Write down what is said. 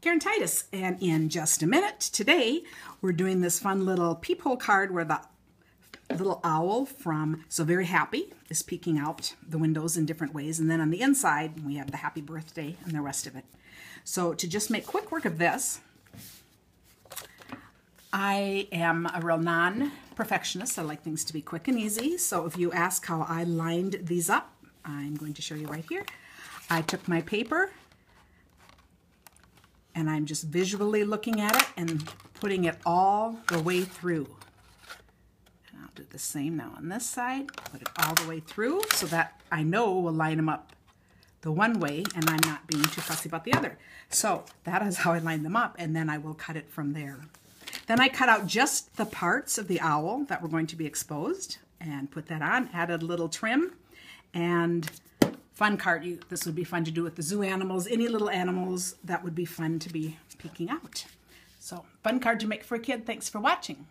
Karen Titus, and in just a minute, today we're doing this fun little peephole card where the little owl from So Very Happy is peeking out the windows in different ways, and then on the inside we have the happy birthday and the rest of it. So to just make quick work of this, I am a real non-perfectionist. I like things to be quick and easy. So if you ask how I lined these up, I'm going to show you right here. I took my paper and I'm just visually looking at it and putting it all the way through. And I'll do the same now on this side, put it all the way through so that I know we'll line them up the one way and I'm not being too fussy about the other. So that is how I line them up and then I will cut it from there. Then I cut out just the parts of the owl that were going to be exposed and put that on, added a little trim and fun card. You, this would be fun to do with the zoo animals, any little animals that would be fun to be peeking out. So fun card to make for a kid. Thanks for watching.